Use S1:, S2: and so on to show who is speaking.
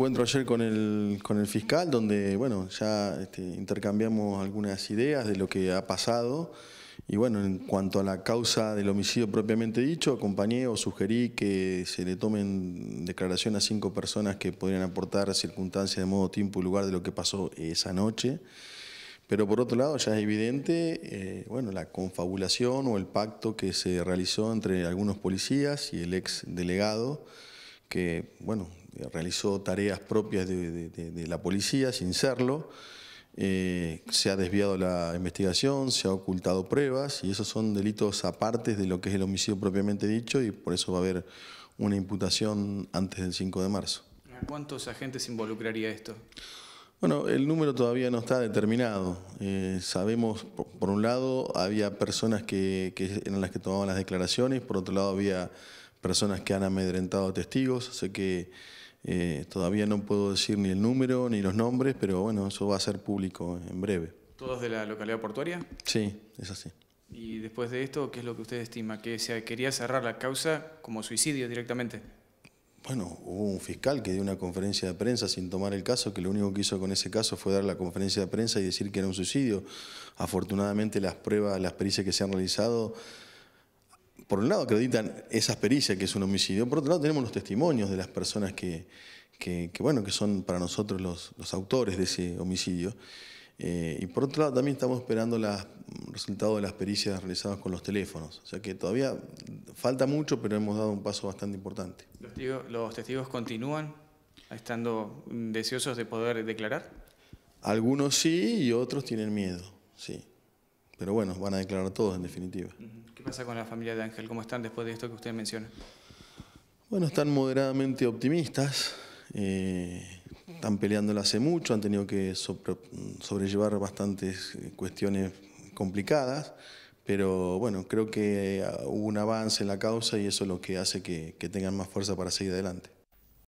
S1: encuentro ayer con el, con el fiscal, donde bueno, ya este, intercambiamos algunas ideas de lo que ha pasado. Y bueno, en cuanto a la causa del homicidio propiamente dicho, acompañé o sugerí que se le tomen declaración a cinco personas que podrían aportar circunstancias de modo, tiempo y lugar de lo que pasó esa noche. Pero por otro lado ya es evidente eh, bueno, la confabulación o el pacto que se realizó entre algunos policías y el ex delegado, que bueno, realizó tareas propias de la policía sin serlo. Eh, se ha desviado la investigación, se ha ocultado pruebas y esos son delitos aparte de lo que es el homicidio propiamente dicho y por eso va a haber una imputación antes del 5 de marzo.
S2: ¿A cuántos agentes involucraría esto?
S1: Bueno, el número todavía no está determinado. Eh, sabemos, por, un lado, había personas que, que, eran las que tomaban las declaraciones, por otro lado había personas que han amedrentado testigos, sé que eh, todavía no puedo decir ni el número ni los nombres, pero bueno, eso va a ser público en breve.
S2: ¿Todos de la localidad portuaria?
S1: Sí, es así.
S2: Y después de esto, ¿qué es lo que usted estima? ¿Que se quería cerrar la causa como suicidio directamente?
S1: Bueno, hubo un fiscal que dio una conferencia de prensa sin tomar el caso, que lo único que hizo con ese caso fue dar la conferencia de prensa y decir que era un suicidio. Afortunadamente las pruebas, las pericias que se han realizado por un lado acreditan esa pericias que es un homicidio, por otro lado tenemos los testimonios de las personas que, bueno, que son para nosotros los, autores de ese homicidio. Eh, y por otro lado también estamos esperando los resultados de las pericias realizadas con los teléfonos. O sea que todavía falta mucho, pero hemos dado un paso bastante importante.
S2: ¿Los los testigos continúan estando deseosos de poder declarar?
S1: Algunos sí y otros tienen miedo, sí. Pero bueno, van a declarar todos en definitiva.
S2: ¿Qué pasa con la familia de Ángel? ¿Cómo están después de esto que usted menciona?
S1: Bueno, están moderadamente optimistas. Eh, están peleándola hace mucho, han tenido que sobrellevar bastantes eh, cuestiones complicadas, pero bueno, creo que hubo un avance en la causa y eso es lo que hace que tengan más fuerza para seguir adelante.